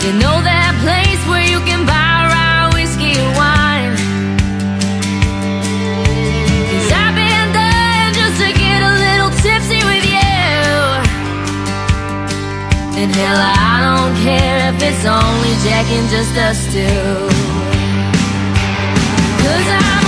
You know that place where you can buy whiskey I've been just to get a little tipsy with you. And hell, I don't care if it's only Jack and just us two. Cause I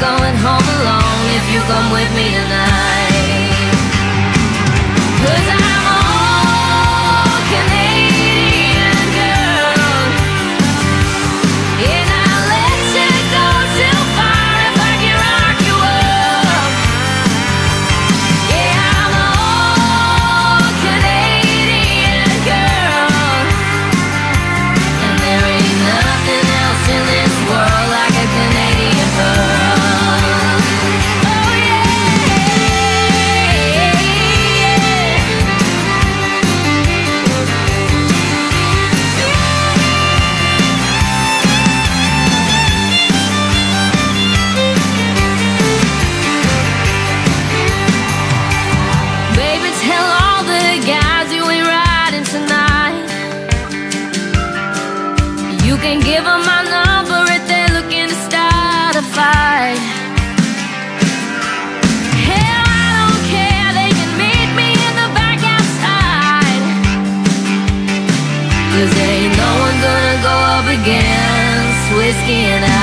going home alone if you come with me tonight. You can give them my number if they're looking to start a fight. Hell, I don't care, they can meet me in the back Cause ain't no one gonna go up against Whiskey and I